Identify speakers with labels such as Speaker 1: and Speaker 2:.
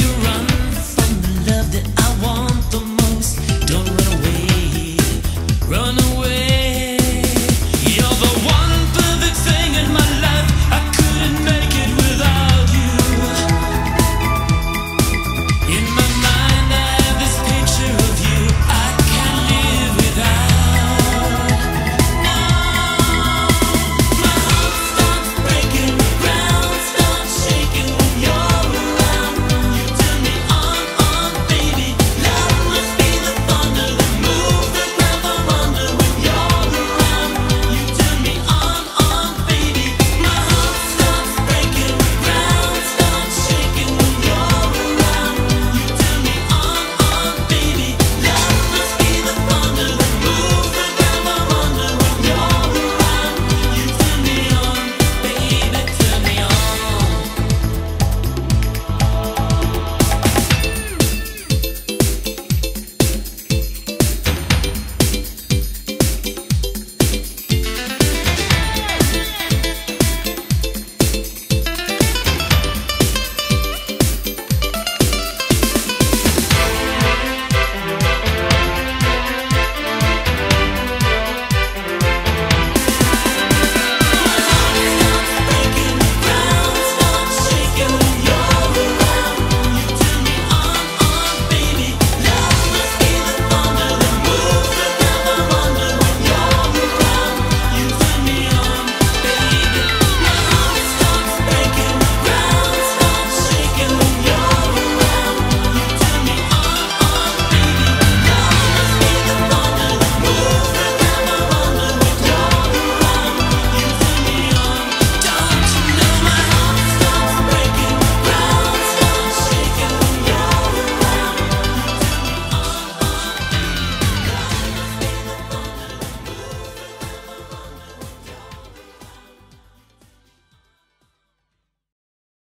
Speaker 1: you run